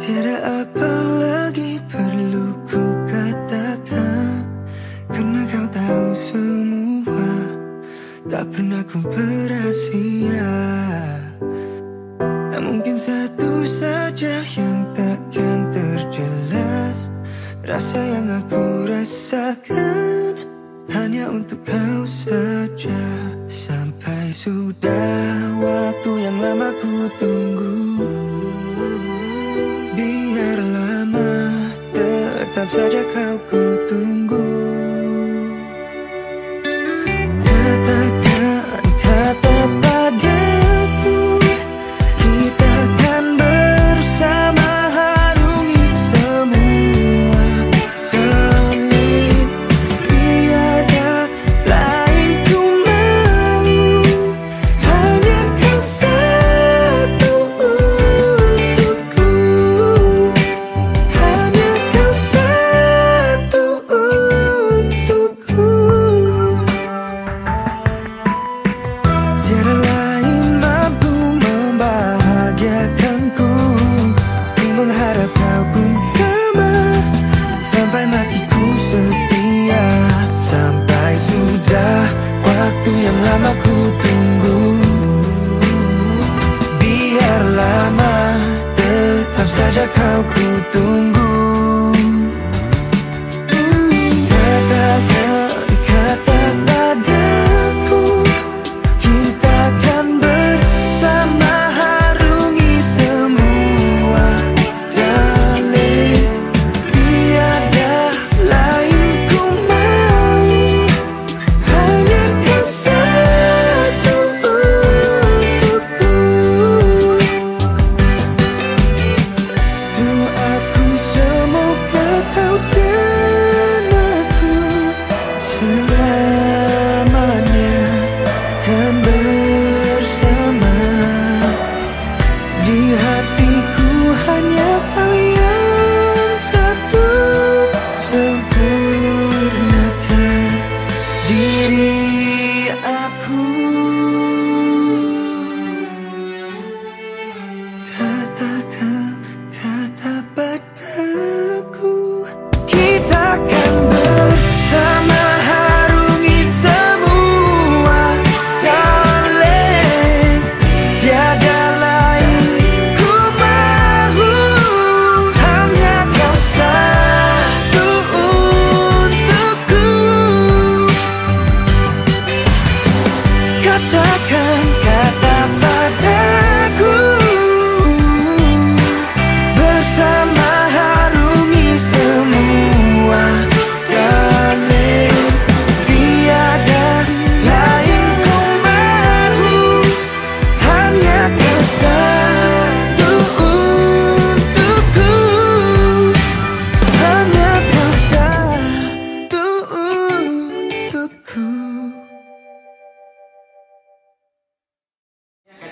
Tiada apa lagi perlu ku katakan. Karena kau tahu semua Tak pernah ku berhasia nah, Mungkin satu saja yang takkan terjelas. Rasa yang aku rasakan Hanya untuk kau saja. Sampai sudah waktu yang lama ku tunggu. saja kau sejak aku tunggu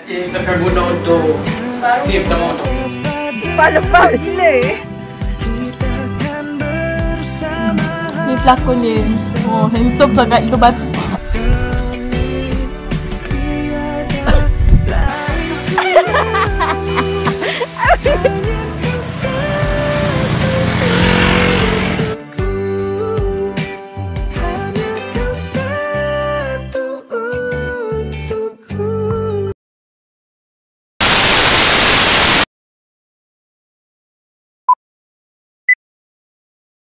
yang terkaguna untuk save sama tu Lepas-lepas gila. Ni pelakon dia. Oh handsome sangat hidup batu